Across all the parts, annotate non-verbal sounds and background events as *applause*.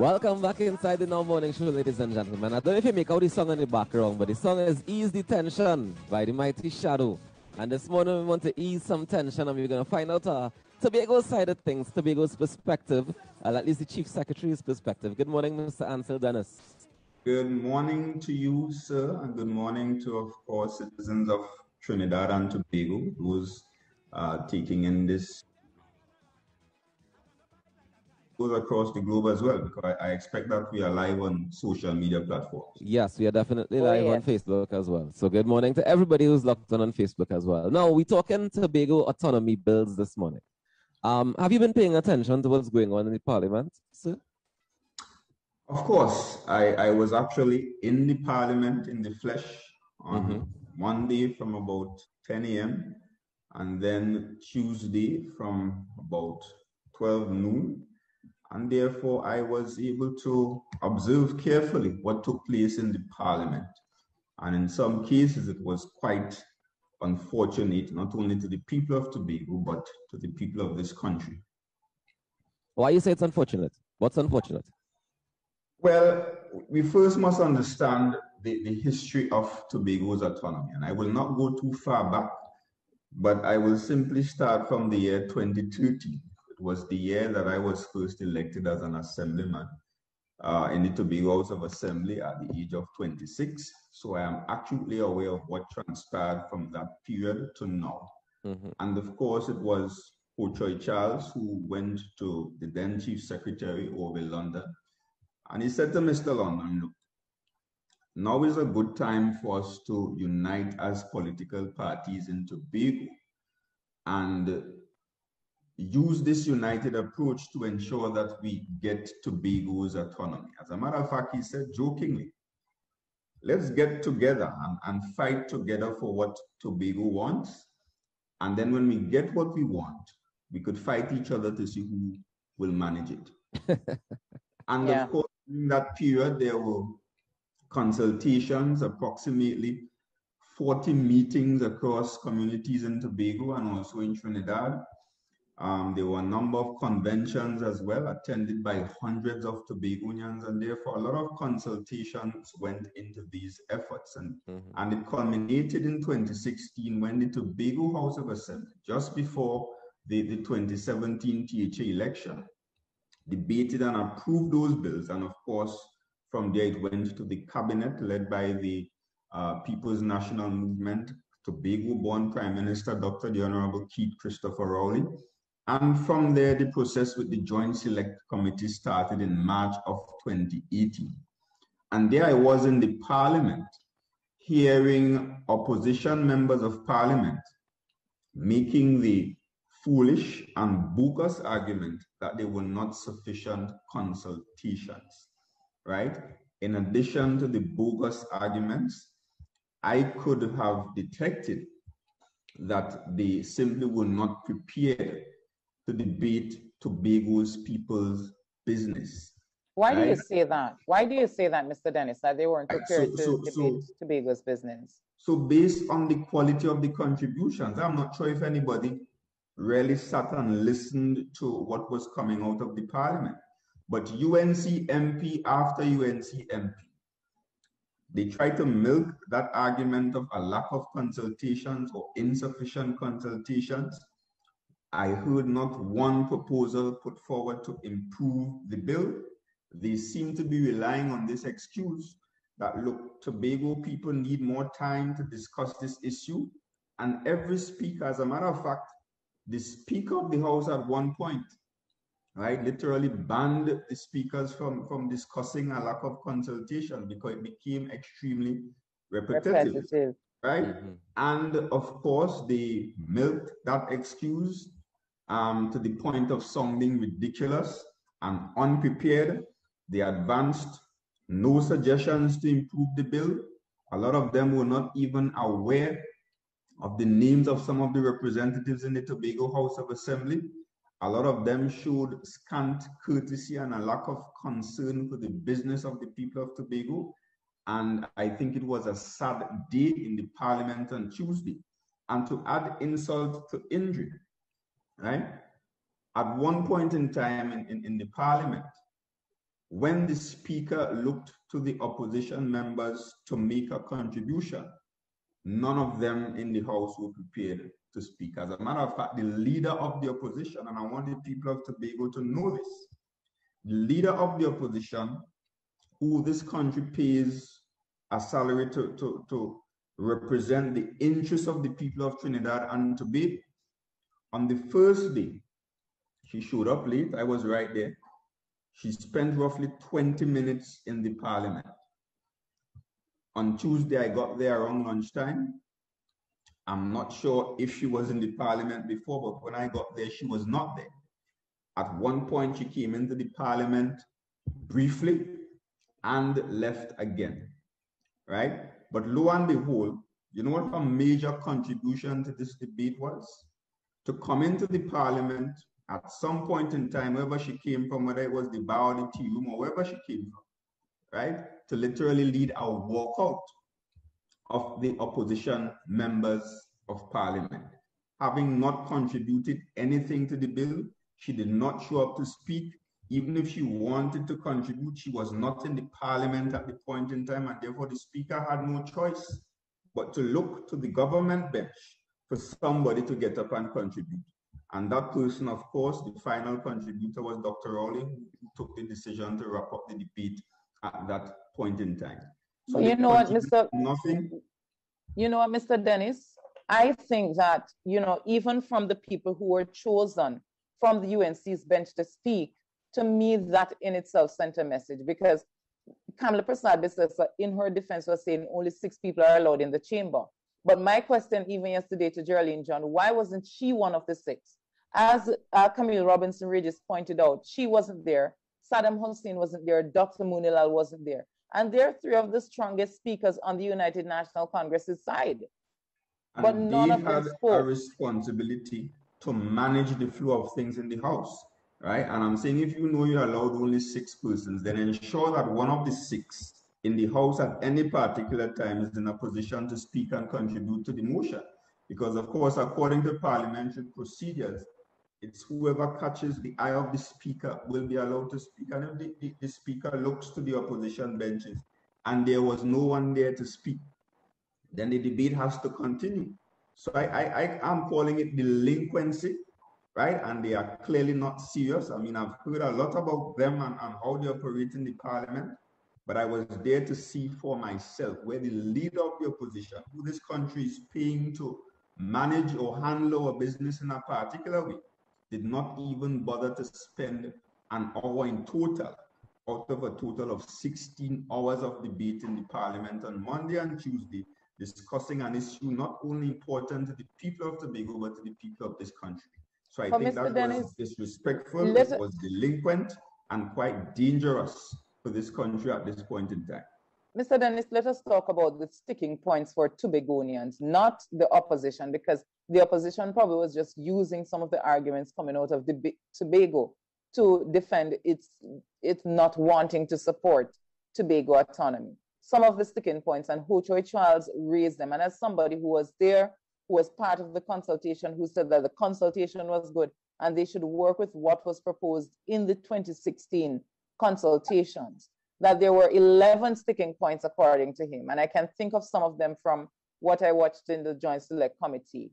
Welcome back inside the Now Morning Show, ladies and gentlemen. I don't know if you make out the song in the background, but the song is Ease the Tension by the Mighty Shadow. And this morning we want to ease some tension and we're going to find out uh, Tobago's side of things, Tobago's perspective, uh, at least the Chief Secretary's perspective. Good morning, Mr. Ancil Dennis. Good morning to you, sir, and good morning to, of course, citizens of Trinidad and Tobago who's uh, taking in this goes across the globe as well because I, I, expect that we are live on social media platforms. Yes, we are definitely oh, live on Facebook as well. So good morning to everybody who's locked on on Facebook as well. Now we're talking Tobago autonomy bills this morning. Um, have you been paying attention to what's going on in the parliament, sir? Of course, I, I was actually in the parliament in the flesh on mm-hmm. Monday from about 10 a.m. and then Tuesday from about 12 noon and therefore I was able to observe carefully what took place in the parliament. And in some cases, it was quite unfortunate, not only to the people of Tobago, but to the people of this country. Why you say it's unfortunate? What's unfortunate? Well, we first must understand the, the history of Tobago's autonomy. And I will not go too far back, but I will simply start from the year 2013 was the year that I was first elected as an assemblyman uh, in the Tobago House of Assembly at the age of 26. So I am acutely aware of what transpired from that period to now. Mm-hmm. And of course, it was Hochoy Charles who went to the then Chief Secretary Orville London. And he said to Mr. London, look, now is a good time for us to unite as political parties in Tobago and use this united approach to ensure that we get to Tobago's autonomy. As a matter of fact, he said jokingly, let's get together and, and fight together for what Tobago wants. And then when we get what we want, we could fight each other to see who will manage it. *laughs* and yeah. of course, in that period, there were consultations, approximately 40 meetings across communities in Tobago and also in Trinidad um, there were a number of conventions as well, attended by hundreds of Tobagonians, and therefore a lot of consultations went into these efforts. And, mm-hmm. and it culminated in 2016 when the Tobago House of Assembly, just before the, the 2017 THA election, debated and approved those bills. And of course, from there it went to the cabinet led by the uh, People's National Movement, Tobago-born Prime Minister Dr. the Honorable Keith Christopher Rowley, and from there, the process with the Joint Select Committee started in March of 2018. And there I was in the parliament hearing opposition members of parliament making the foolish and bogus argument that there were not sufficient consultations, right? In addition to the bogus arguments, I could have detected that they simply were not prepared to debate Tobago's people's business. Why right? do you say that? Why do you say that, Mr. Dennis, that they weren't prepared so, so, to debate so, Tobago's business? So, based on the quality of the contributions, I'm not sure if anybody really sat and listened to what was coming out of the parliament. But UNC MP after UNC MP, they try to milk that argument of a lack of consultations or insufficient consultations I heard not one proposal put forward to improve the bill. They seem to be relying on this excuse that, look, Tobago people need more time to discuss this issue. And every speaker, as a matter of fact, the Speaker of the House at one point, right, literally banned the speakers from, from discussing a lack of consultation because it became extremely repetitive. repetitive. Right? Mm-hmm. And of course, they milked that excuse um, to the point of sounding ridiculous and unprepared. They advanced no suggestions to improve the bill. A lot of them were not even aware of the names of some of the representatives in the Tobago House of Assembly. A lot of them showed scant courtesy and a lack of concern for the business of the people of Tobago. And I think it was a sad day in the parliament on Tuesday. And to add insult to injury, right? At one point in time in, in, in the parliament, when the speaker looked to the opposition members to make a contribution, none of them in the House were prepared to speak. As a matter of fact, the leader of the opposition, and I want the people of Tobago to know this, the leader of the opposition, who this country pays a salary to, to, to represent the interests of the people of Trinidad and Tobago, on the first day, she showed up late. I was right there. She spent roughly 20 minutes in the parliament. On Tuesday, I got there around lunchtime. I'm not sure if she was in the parliament before, but when I got there, she was not there. At one point, she came into the parliament briefly and left again, right? But lo and behold, you know what her major contribution to this debate was? To come into the parliament at some point in time, wherever she came from, whether it was the bar or the tea room or wherever she came from, right? To literally lead a walkout of the opposition members of parliament. Having not contributed anything to the bill, she did not show up to speak. Even if she wanted to contribute, she was not in the parliament at the point in time, and therefore the speaker had no choice but to look to the government bench for somebody to get up and contribute. And that person, of course, the final contributor was Dr. Rowley, who took the decision to wrap up the debate at that point in time. So you know what, Mr. Nothing. You know what, Mr. Dennis? I think that, you know, even from the people who were chosen from the UNC's bench to speak, to me, that in itself sent a message because Kamla Persad in her defense, was saying only six people are allowed in the chamber. But my question, even yesterday, to Geraldine John, why wasn't she one of the six? As uh, Camille Robinson Regis pointed out, she wasn't there. Saddam Hosein wasn't there. Dr. Moonilal wasn't there. And they're three of the strongest speakers on the United National Congress's side. And but none of them spoke. a responsibility to manage the flow of things in the House, right? And I'm saying if you know you're allowed only six persons, then ensure that one of the six in the House at any particular time is in a position to speak and contribute to the motion. Because, of course, according to parliamentary procedures, it's whoever catches the eye of the speaker will be allowed to speak. And if the, the, the speaker looks to the opposition benches and there was no one there to speak, then the debate has to continue. So I, I, I am calling it delinquency, right? And they are clearly not serious. I mean, I've heard a lot about them and, and how they operate in the parliament, but I was there to see for myself where the leader of the opposition, who this country is paying to manage or handle our business in a particular way, did not even bother to spend an hour in total out of a total of 16 hours of debate in the parliament on Monday and Tuesday, discussing an issue not only important to the people of Tobago, but to the people of this country. So I think Mr. that Dennis, was disrespectful, it was delinquent, and quite dangerous for this country at this point in time. Mr. Dennis, let us talk about the sticking points for Tobagonians, not the opposition, because the opposition probably was just using some of the arguments coming out of the Tobago to defend its, its not wanting to support Tobago autonomy. Some of the sticking points, and Hochoy Charles raised them. And as somebody who was there, who was part of the consultation, who said that the consultation was good and they should work with what was proposed in the 2016 consultations that there were 11 sticking points according to him. And I can think of some of them from what I watched in the Joint Select Committee.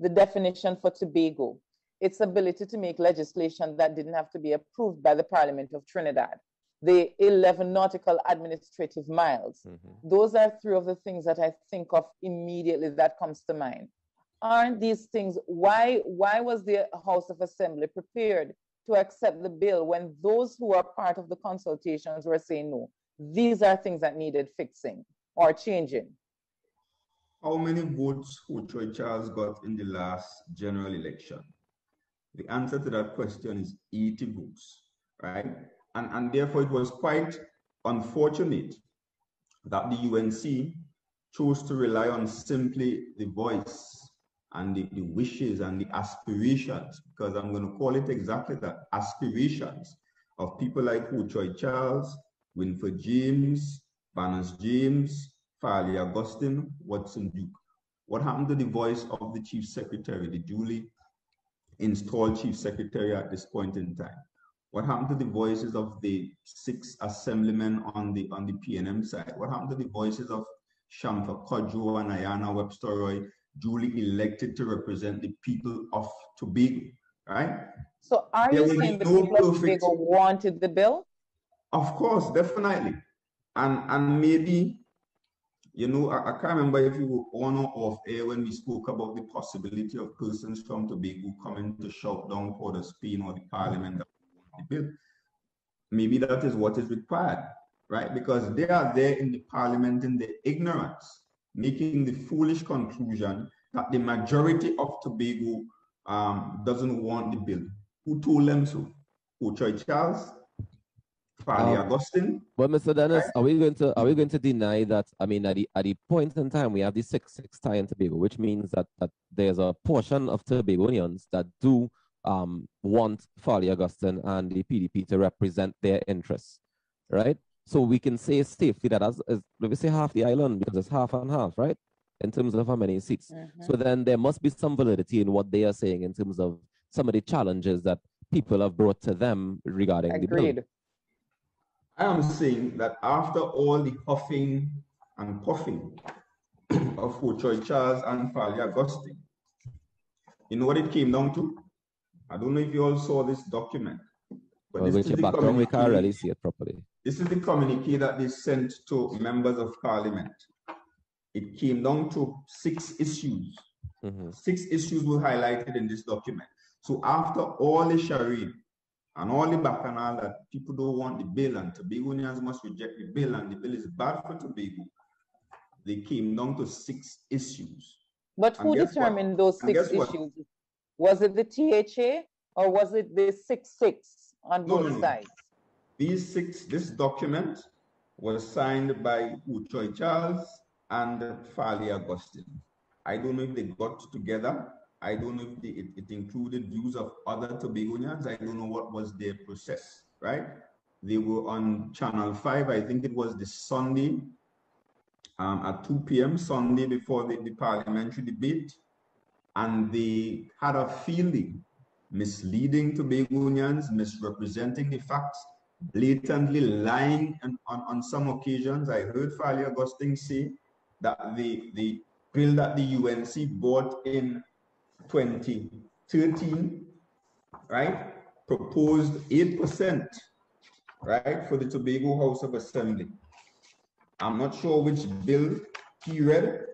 The definition for Tobago, its ability to make legislation that didn't have to be approved by the Parliament of Trinidad, the 11 nautical administrative miles. Mm-hmm. Those are three of the things that I think of immediately that comes to mind. Aren't these things, why, why was the House of Assembly prepared to accept the bill when those who are part of the consultations were saying no. These are things that needed fixing or changing. How many votes would Troy Charles got in the last general election? The answer to that question is 80 votes, right? And, and therefore it was quite unfortunate that the UNC chose to rely on simply the voice and the, the wishes and the aspirations, because I'm going to call it exactly that aspirations of people like Ho Charles, Winford James, Barnes James, Farley Augustine, Watson Duke. What happened to the voice of the chief secretary, the duly installed chief secretary at this point in time? What happened to the voices of the six assemblymen on the on the PNM side? What happened to the voices of Shamfa Cudjoe and Ayanna Webster Roy, duly elected to represent the people of Tobago, right? So are there you saying the no people of Tobago wanted the bill? Of course, definitely. And and maybe, you know, I, I can't remember if you were on or off air when we spoke about the possibility of persons from Tobago coming to shout down for the Spain or the parliament that the bill. Maybe that is what is required, right? Because they are there in the parliament in the ignorance, making the foolish conclusion that the majority of Tobago um, doesn't want the bill. Who told them so? Hochoy Charles, Farley um, Augustine. But Mr. Dennis, are we going to are we going to deny that? I mean, at the at the point in time we have the six six tie in Tobago, which means that that there's a portion of Tobagonians that do um, want Farley Augustine and the PDP to represent their interests, right? So we can say safely that as, as let me say half the island because it's half and half, right? In terms of how many seats. Mm-hmm. So then there must be some validity in what they are saying in terms of some of the challenges that people have brought to them regarding Agreed. the bill. I am saying that after all the huffing and puffing *clears throat* of Hochoy Charles and Farley Augustine, you know what it came down to? I don't know if you all saw this document. But well, this is the background, we can't really see it properly. This is the communique that they sent to members of parliament. It came down to six issues. Mm-hmm. Six issues were highlighted in this document. So after all the charade and all the bacchanal that people don't want the bill and Tobagonians must reject the bill and the bill is bad for Tobago, they came down to six issues. But who determined what? those six issues? Was it the THA or was it the six six on no, both no, no. sides? These six, this document was signed by Hochoy Charles and Farley Augustine. I don't know if they got together. I don't know if they, it, it, included views of other Tobagonians. I don't know what was their process, right? They were on Channel 5, I think it was the Sunday um, at 2 p.m., Sunday before the, the parliamentary debate and they had a feeling misleading Tobagonians, misrepresenting the facts, blatantly lying on, on, on some occasions. I heard Farley Augustine say that the, the bill that the UNC bought in 2013, right, proposed 8%, right, for the Tobago House of Assembly. I'm not sure which bill he read,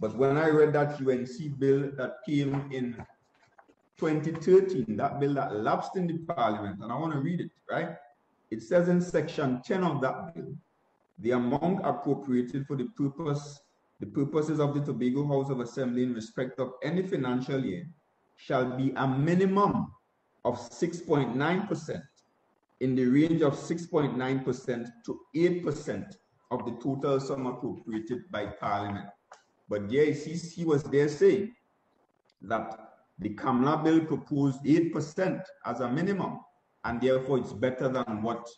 but when I read that UNC bill that came in 2013, that bill that lapsed in the parliament, and I want to read it, right? It says in section 10 of that bill, the amount appropriated for the purpose, the purposes of the Tobago House of Assembly in respect of any financial year shall be a minimum of 6.9% in the range of 6.9% to 8% of the total sum appropriated by Parliament. But there he, he was there saying that the Kamla bill proposed 8% as a minimum, and therefore it's better than what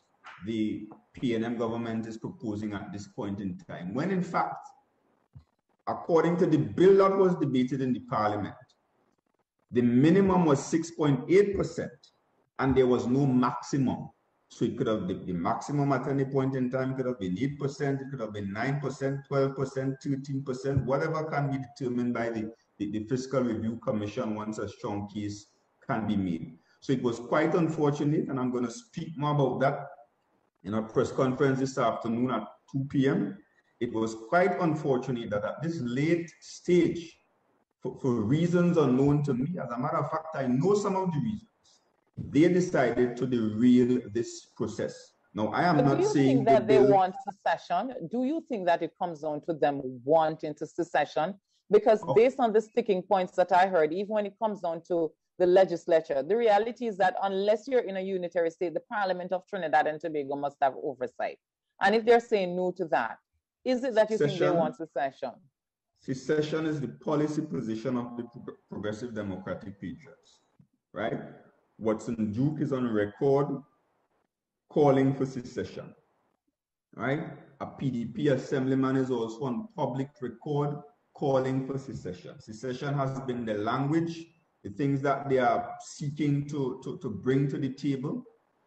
the PNM government is proposing at this point in time. When in fact, according to the bill that was debated in the parliament, the minimum was 6.8%, and there was no maximum. So it could have been the maximum at any point in time could have been 8%, it could have been 9%, 12%, 13%, whatever can be determined by the, the, the Fiscal Review Commission once a strong case can be made. So it was quite unfortunate, and I'm going to speak more about that in a press conference this afternoon at 2 p.m. It was quite unfortunate that at this late stage, for, for reasons unknown to me, as a matter of fact, I know some of the reasons they decided to derail this process. Now, I am but not saying that the they want secession. Do you think that it comes down to them wanting to secession? Because oh. based on the sticking points that I heard, even when it comes down to the legislature, the reality is that unless you're in a unitary state, the Parliament of Trinidad and Tobago must have oversight. And if they're saying no to that, is it that you think they want secession? Secession is the policy position of the Progressive Democratic Patriots, right? Watson Duke is on record calling for secession. Right? A PDP assemblyman is also on public record calling for secession. Secession has been the language, the things that they are seeking to, to, to bring to the table.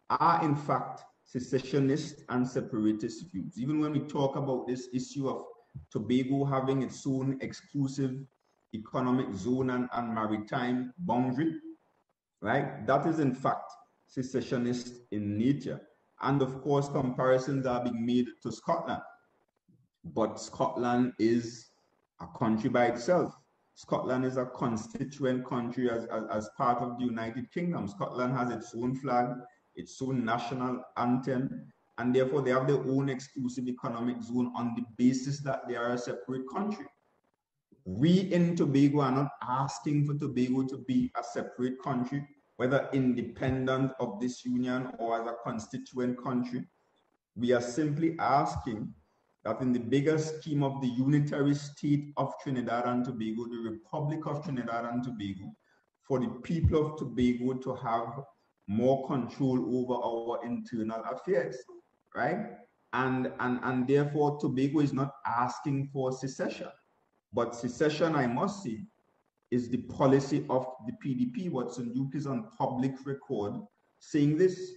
are in fact secessionist and separatist views. Even when we talk about this issue of Tobago having its own exclusive economic zone and, and maritime boundary, right? That is in fact secessionist in nature. And of course, comparisons are being made to Scotland. But Scotland is a country by itself. Scotland is a constituent country as, as, as, part of the United Kingdom. Scotland has its own flag, its own national anthem, and therefore they have their own exclusive economic zone on the basis that they are a separate country. We in Tobago are not asking for Tobago to be a separate country, whether independent of this union or as a constituent country. We are simply asking that in the bigger scheme of the unitary state of Trinidad and Tobago, the Republic of Trinidad and Tobago, for the people of Tobago to have more control over our internal affairs, right? And, and, and therefore, Tobago is not asking for secession. But secession, I must say, is the policy of the PDP. Watson Duke is on public record saying this.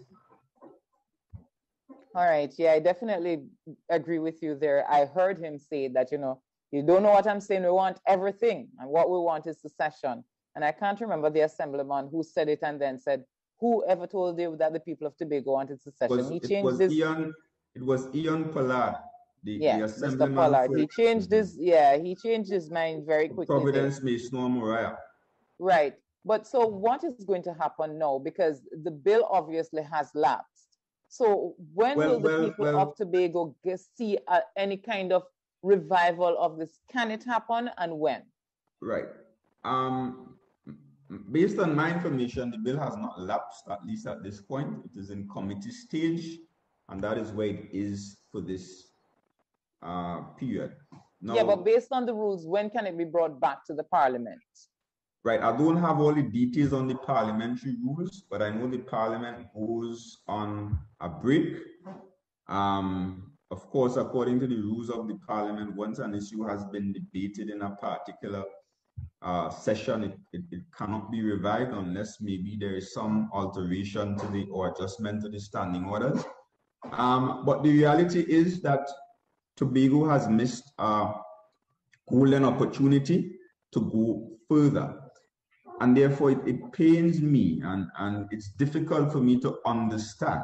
All right. Yeah, I definitely agree with you there. I heard him say that, you know, you don't know what I'm saying. We want everything. And what we want is secession. And I can't remember the assemblyman who said it and then said, whoever told you that the people of Tobago wanted secession? Was, he changed this. Ian, it was Ian Pollard. The, yeah, the Mr. Pollard. He changed mm-hmm. his, yeah, he changed his mind very quickly. Providence may snow Moriah. Right. But so what is going to happen now? Because the bill obviously has lapsed. So when well, will the well, people well, of Tobago see uh, any kind of revival of this? Can it happen and when? Right. Um, based on my information, the bill has not lapsed, at least at this point. It is in committee stage, and that is where it is for this uh, period. Now, yeah, but based on the rules, when can it be brought back to the parliament? Right. I don't have all the details on the parliamentary rules, but I know the parliament goes on a break. Um, of course, according to the rules of the parliament, once an issue has been debated in a particular uh, session, it, it, it, cannot be revived unless maybe there is some alteration to the or adjustment to the standing orders. Um, but the reality is that Tobago has missed a golden opportunity to go further and therefore it, it pains me and, and it's difficult for me to understand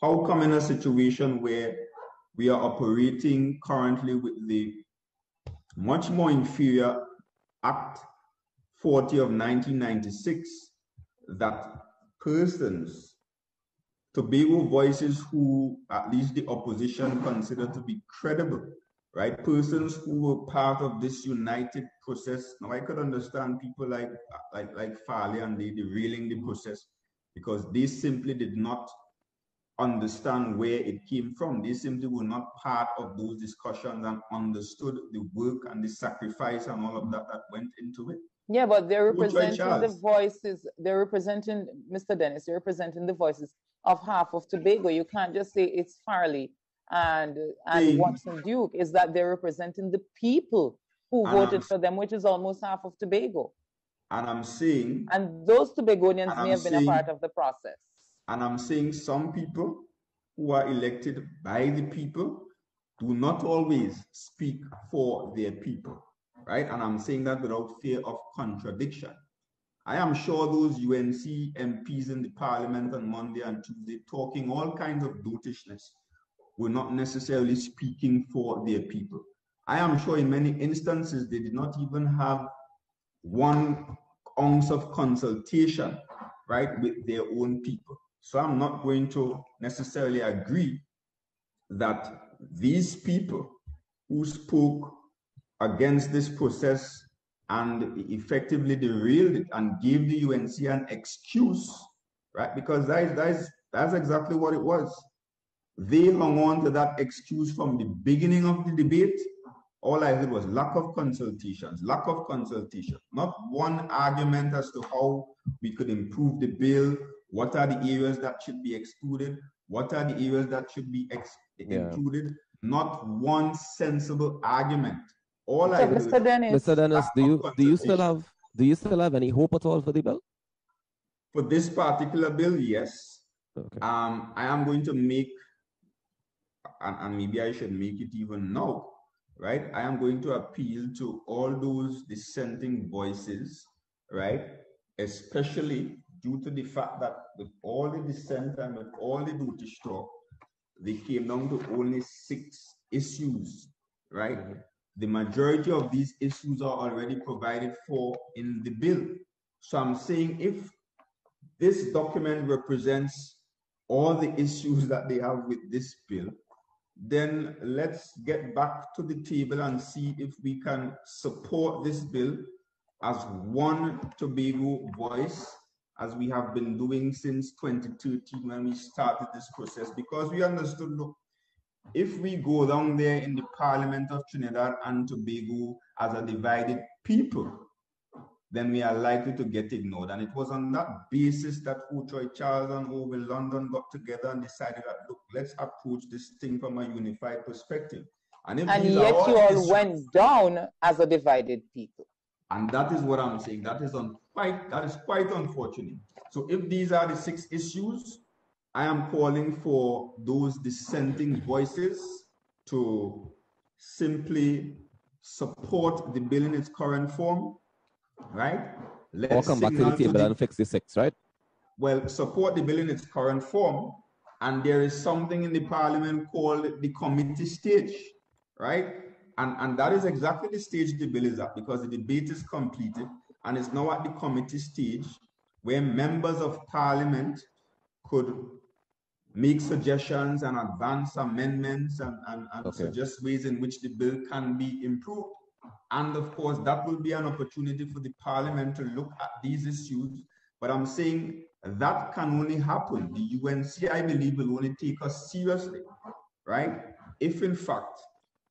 how come in a situation where we are operating currently with the much more inferior Act 40 of 1996 that persons, Tobago voices who at least the opposition consider to be credible, right? Persons who were part of this united process. Now I could understand people like like like Farley and they derailing the process because they simply did not understand where it came from. They simply were not part of those discussions and understood the work and the sacrifice and all of that that went into it. Yeah, but they're representing the voices. They're representing Mr. Dennis. They're representing the voices of half of Tobago. You can't just say it's Farley and and Watson Duke is that they're representing the people who and voted I'm, for them, which is almost half of Tobago. And I'm seeing. and those Tobagonians may have been saying, a part of the process. And I'm seeing some people who are elected by the people do not always speak for their people, right? And I'm saying that without fear of contradiction. I am sure those UNC MPs in the parliament on Monday and Tuesday talking all kinds of dotishness were not necessarily speaking for their people. I am sure in many instances they did not even have one ounce of consultation, right, with their own people. So I'm not going to necessarily agree that these people who spoke against this process and effectively derailed it and gave the UNC an excuse, right? Because that is, that is, that's exactly what it was. They hung on to that excuse from the beginning of the debate. All I heard was lack of consultations, lack of consultation, not one argument as to how we could improve the bill, what are the areas that should be excluded, what are the areas that should be yeah. included, not one sensible argument all so I Mr. Dennis. Mr. Dennis, do you do you still have do you still have any hope at all for the bill? For this particular bill, yes. Okay. Um, I am going to make, and, and maybe I should make it even now, right? I am going to appeal to all those dissenting voices, right? Especially due to the fact that with all the dissent and with all the duty straw, they came down to only six issues, right? Mm -hmm. The majority of these issues are already provided for in the bill. So I'm saying if this document represents all the issues that they have with this bill, then let's get back to the table and see if we can support this bill as one Tobago voice, as we have been doing since 2013 when we started this process, because we understood, look, if we go down there in the Parliament of Trinidad and Tobago as a divided people, then we are likely to get ignored. And it was on that basis that Hochoy Charles and Orville London got together and decided that, look, let's approach this thing from a unified perspective. And, and yet you all went down as a divided people. And that is what I'm saying. That is on quite that is quite unfortunate. So if these are the six issues, I am calling for those dissenting voices to simply support the bill in its current form right? Let's or come back to the table to the, and fix the six, right? Well, support the bill in its current form. And there is something in the parliament called the committee stage, right? And, and that is exactly the stage the bill is at because the debate is completed and it's now at the committee stage where members of parliament could make suggestions and advance amendments and, and, and okay. suggest ways in which the bill can be improved. And of course, that will be an opportunity for the parliament to look at these issues. But I'm saying that can only happen. The UNC, I believe, will only take us seriously, right? If in fact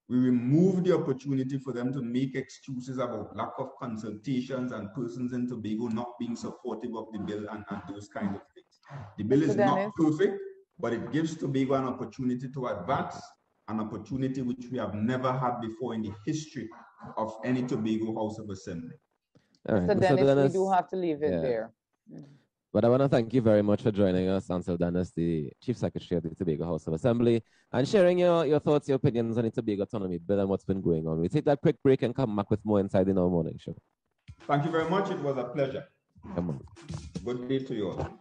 we remove the opportunity for them to make excuses about lack of consultations and persons in Tobago not being supportive of the bill and, and those kind of things. The bill is not perfect, but it gives Tobago an opportunity to advance, an opportunity which we have never had before in the history of any Tobago House of Assembly. All right. So Dennis, Dennis, we do have to leave it yeah. there. But I want to thank you very much for joining us, Ancil Dennis, the Chief Secretary of the Tobago House of Assembly, and sharing your, your thoughts, your opinions on the Tobago Autonomy Bill and what's been going on. We take that quick break and come back with more inside the Now Morning Show. Thank you very much. It was a pleasure. Come on. Good day to you all.